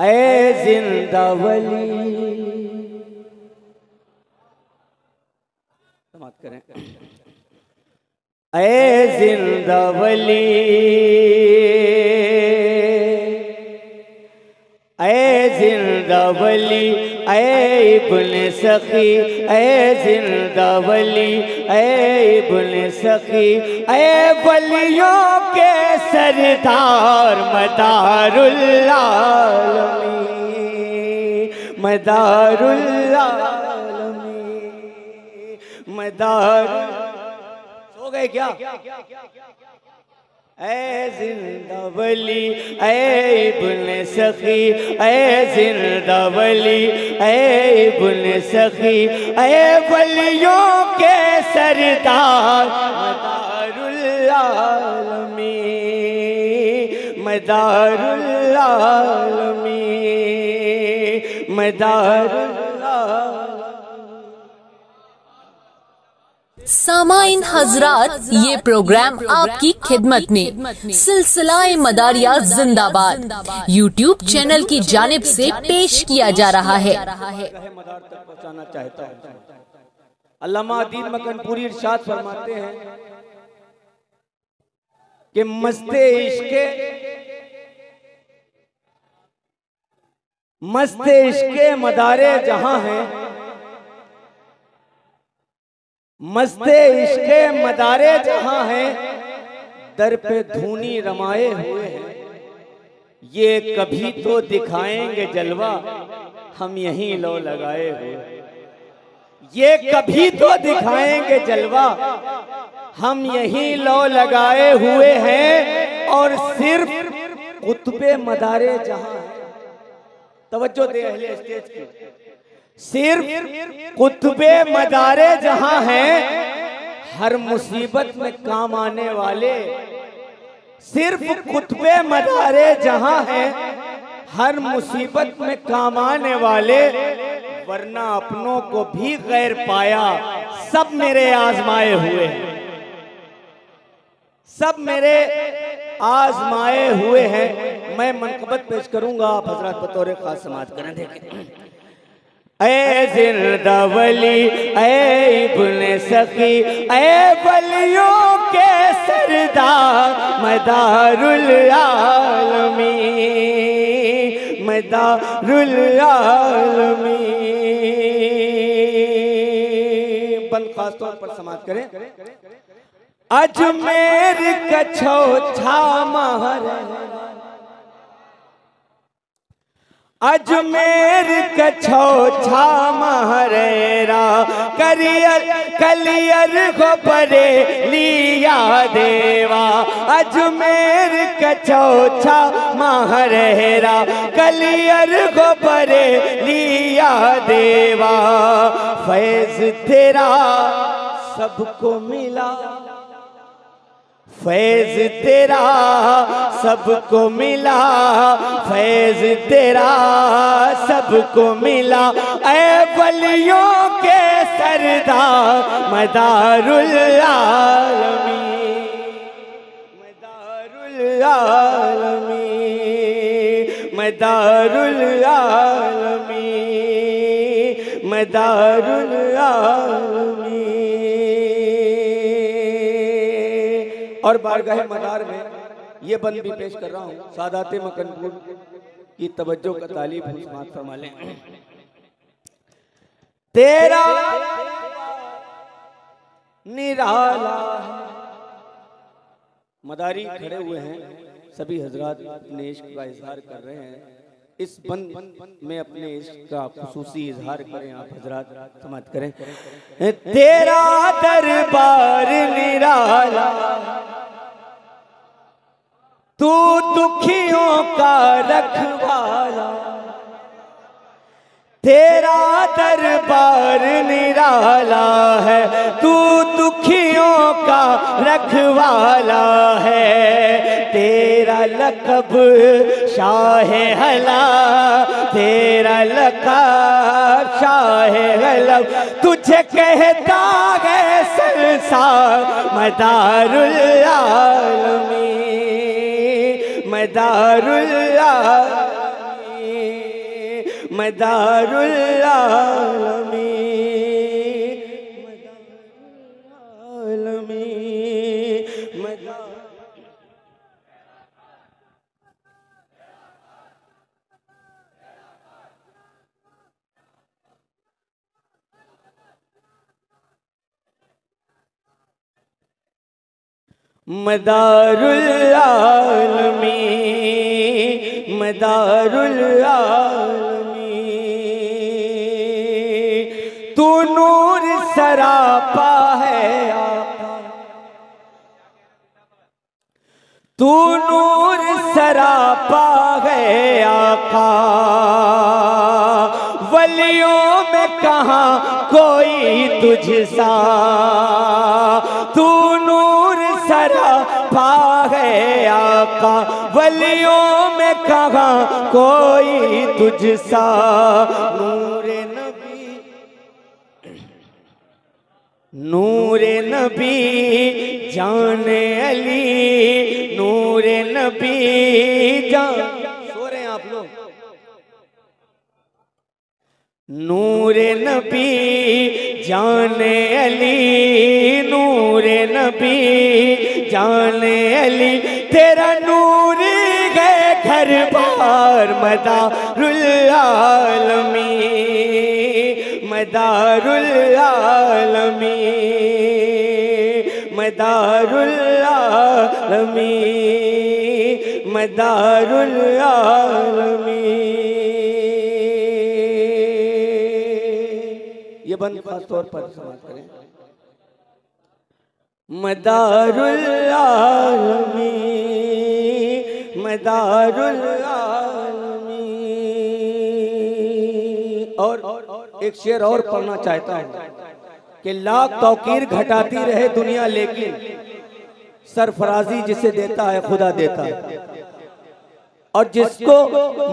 ए ज़िंदा वली। समाप्त करें। ए ज़िंदा वली। ए ज़िंदा वली। ए इब्न सखी। ए ज़िंदा वली। ए इब्न सखी। ए वलियों सरदार मदारुल आलमी मदारुल आलमी मदार सो गए क्या? ऐ ज़िंदा वली ऐ इब्न सखी, ऐ ज़िंदा वली ऐ इब्न सखी, ऐ वलियों के सरदार मदारुल आलमी मदारुल आलमी मदारुल सामाइन हजरात ये प्रोग्राम आपकी खिदमत में। सिलसिला मदारिया जिंदाबाद। यूट्यूब चैनल की जानब से पेश किया जा रहा है। मदार हूँ अल्लामा अदीन मकनपुरी इरशाद फरमाते हैं कि मस्ते इश्के मस्ते इश्के मदारे जहाँ हैं मस्ते इश्के मदारे जहाँ हैं, दर पे धूनी रमाए हुए हैं। ये कभी तो दिखाएँगे जलवा, हम यहीं लो लगाए हुए ये कभी तो दिखाएँगे जलवा। हम यही लो लगाए हुए हैं और सिर्फ़ कुतबे मदारे जहाँ हैं। तवज्जो दे अहले स्टेज की। सिर्फ़ कुतबे मदारे जहाँ हैं हर मुसीबत में काम आने वाले। सिर्फ़ कुतबे मदारे जहाँ हैं हर मुसीबत में काम आने वाले। वरना अपनों को भी गैर पाया। सब मेरे आजमाए हुए। हैं सब मेरे आजमाए हुए हैं। मैं मनकबत पेश करूँगा। आप हज़रत बतौर खास समाज करें, देखें। ऐ ज़िंदा वली, ऐ इब्न सखी, ऐ के सरदार मदारुल आलमी मदारुल आलमी। बंद खास तौर पर समाज करें। अजमेर कछो छा महर अजमेर कछो छा महरेरा, करियर कलियर को परे लिया देवा। अजमेर कछो छा महरेरा, कलियर को परे लिया देवा। फैज तेरा सबको मिला। फैज तेरा सबको मिला, फैज तेरा सबको मिला। ऐ बलियों के सरदार मदारुल आलमी मदारुल आलमी। और बारगाह मदार में ये बंद भी पेश कर रहा हूँ, सादात मकनपुर की तवज्जो का तालीब समात फरमा लें। तेरा निराला मदारी खड़े हुए हैं, सभी हजरात अपने इश्क का इजहार कर रहे हैं। इस बंद में अपने इश्क का खसूसी इजहार करें, आप हजरात समात करें। तेरा दरबार निराला तू दुखियों का रखवाला। तेरा दरबार निराला है, तू दुखियों का रखवाला है। तेरा लकब शाह हला, तेरा लकब शाह हलब तुझे कहता है संसार मदारुल आलमी मदारुल्ला मदारुल्ला मदारुल आलमी, मदारुल तू नूर सरापा है तू नूर सरापा है आका वलियों में कहा कोई तुझसा? तू सरापा है आका, वलियों में कहा, कोई तुझसा नूर नबी। नूर नबी जाने अली, नूर नबी जान सो रहे हैं आप लोग। नूर नबी जाने अली नूर नबी, जाने अली, तेरा नूर गए घर बार मदारुल आलमी मदारुल आलमी। ये बंद खास तौर पर समाज करें। मदारुल आलमी, मदारुल और एक शेर और पढ़ना चाहता हूँ कि लाख तौकीर घटाती रहे दुनिया, लेकिन सरफराजी जिसे देता है, खुदा देता है। और जिसको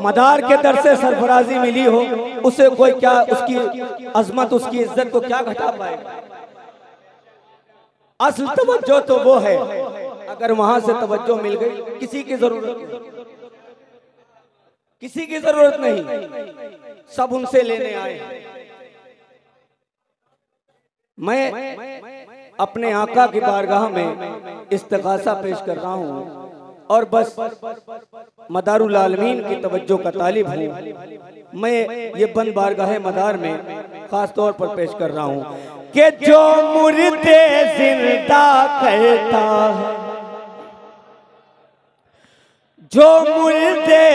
मदार के दर से सरफराजी मिली हो, उसे कोई क्या उसकी अजमत, उसकी इज़्ज़त को क्या घटा पाएगा असल तवज्जो तो वो है, अगर वहाँ से तवज्जो मिल गई, किसी की ज़रूरत किसी की ज़रूरत नहीं, सब उनसे लेने आए। मैं अपने आका की बारगाह में इस्तगासा पेश कर रहा हूँ। और बस मदारुल आलमीन की तवज्जो का तालिब हूँ। मैं ये बंद बारगाह मदार में खास तौर पर पेश कर रहा हूँ कि जो मुर्दे ज़िंदा करता है, जो मुर्दे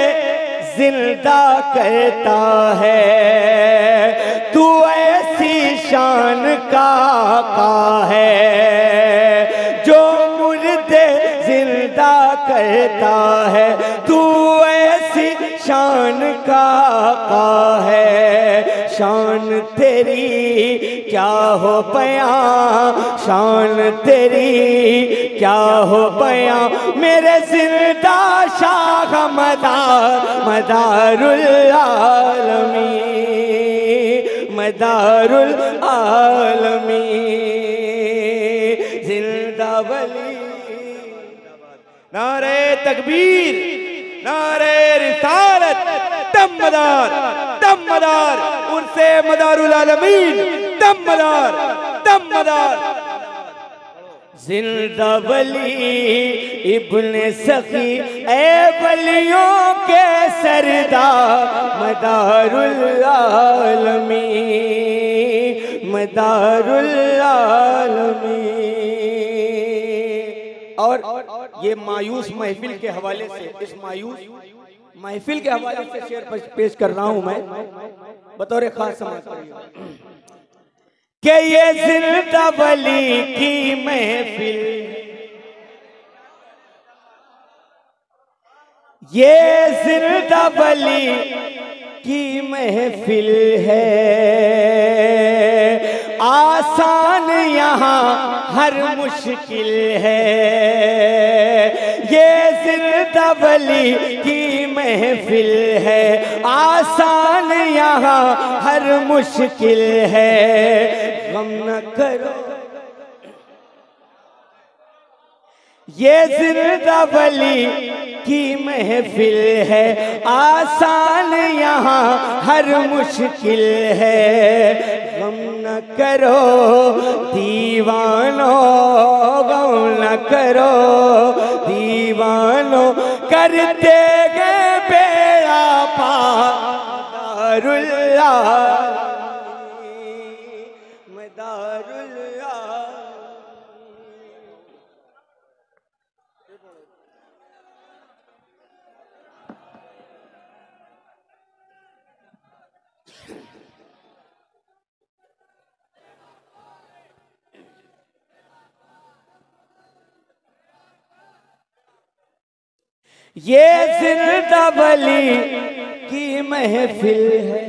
ज़िंदा कहता है, तू ऐसी शान का का है। तेरी, क्या हो पया? शान तेरी, क्या हो पया? मेरे ज़िंदा शाह मदार मदारुल आलमी मदारुल आलमी ज़िंदा बली नारे तकबीर, नारे रिसालत दम मदार उनसे मदारुल आलमीन दम मदार दम मदार ज़िंदा वली इब्ने सखी ए वलियों के सरदार, मदारुल आलमी मदारुल आलमी और ये मायूस महफिल के हवाले से, इस मायूस महफिल के हवाले से शेर पेश- कर रहा हूँ मैं। बतौर खास समाज के ये ज़िंदा वली की महफिल। ये ज़िंदा वली की महफिल है। आसान यहाँ हर मुश्किल है। ये ज़िंदा की महफिल है। आसान यहाँ हर मुश्किल है। गम न करो। ये ज़िंदा बली की महफिल है। आसान यहाँ हर मुश्किल है। गम न करो। दीवानो गम न करो। दीवानो करते गए पारुल्ला ये ज़िंदा बली की महफिल है।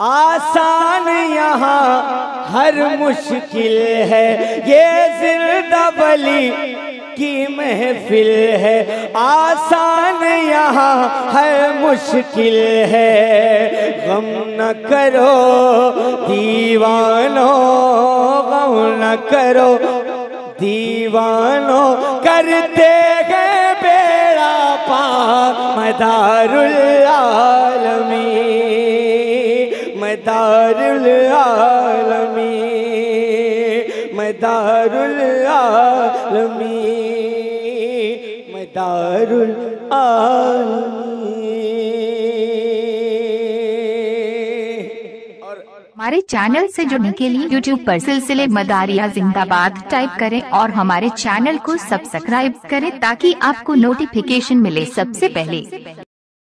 आसान यहाँ हर मुश्किल है। ये ज़िंदा बली की महफिल है। आसान यहाँ हर मुश्किल है। गम न करो, दीवानो, गम न करो, दीवानो, करते मदारुल आलमी मदारुल आलमी मदारुल आलमी मदारुल आलमी। हमारे चैनल से जुड़ने के लिए यूट्यूब पर सिलसिले मदारिया जिंदाबाद टाइप करें और हमारे चैनल को सब्सक्राइब करें ताकि आपको नोटिफिकेशन मिले सबसे पहले।